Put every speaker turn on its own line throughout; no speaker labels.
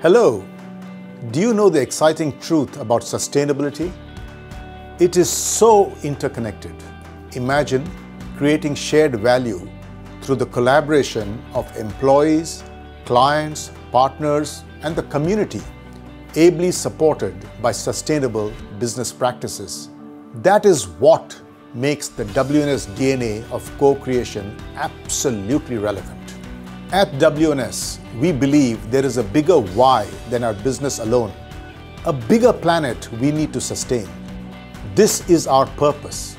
Hello. Do you know the exciting truth about sustainability? It is so interconnected. Imagine creating shared value through the collaboration of employees, clients, partners, and the community, ably supported by sustainable business practices. That is what makes the WNS DNA of co-creation absolutely relevant. At WNS, we believe there is a bigger why than our business alone, a bigger planet we need to sustain. This is our purpose.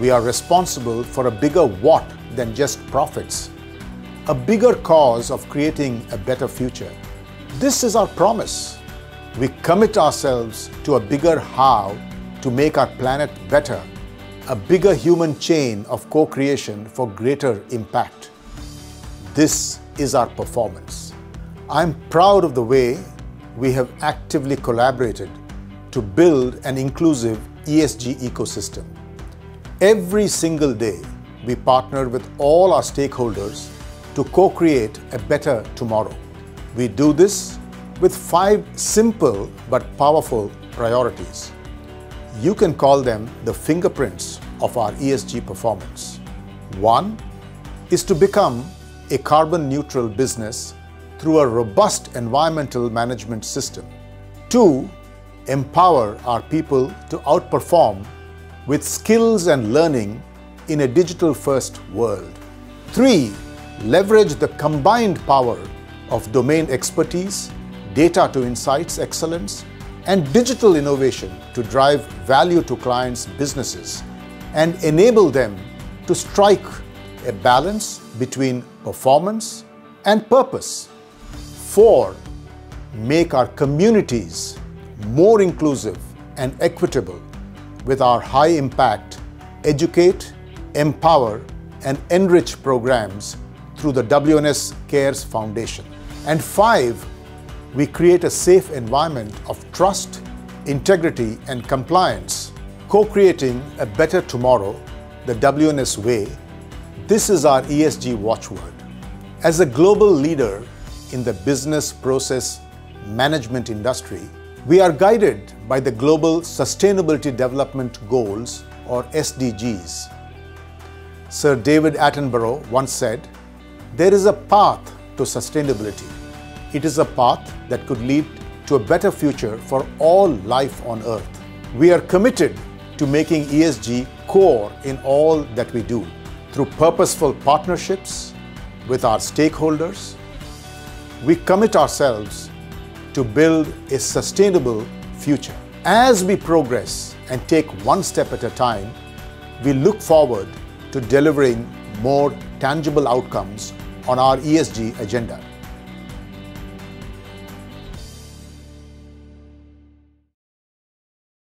We are responsible for a bigger what than just profits, a bigger cause of creating a better future. This is our promise. We commit ourselves to a bigger how to make our planet better, a bigger human chain of co creation for greater impact. This is our performance. I'm proud of the way we have actively collaborated to build an inclusive ESG ecosystem. Every single day, we partner with all our stakeholders to co create a better tomorrow. We do this with five simple but powerful priorities. You can call them the fingerprints of our ESG performance. One is to become a carbon neutral business through a robust environmental management system. Two, empower our people to outperform with skills and learning in a digital first world. Three, leverage the combined power of domain expertise, data to insights excellence, and digital innovation to drive value to clients' businesses and enable them to strike a balance between performance and purpose. Four, make our communities more inclusive and equitable with our high impact educate, empower, and enrich programs through the WNS Cares Foundation. And five, we create a safe environment of trust, integrity, and compliance, co creating a better tomorrow the WNS way. This is our ESG watchword. As a global leader in the business process management industry, we are guided by the Global Sustainability Development Goals or SDGs. Sir David Attenborough once said, There is a path to sustainability. It is a path that could lead to a better future for all life on Earth. We are committed to making ESG core in all that we do through purposeful partnerships with our stakeholders. We commit ourselves to build a sustainable future. As we progress and take one step at a time, we look forward to delivering more tangible outcomes on our ESG agenda.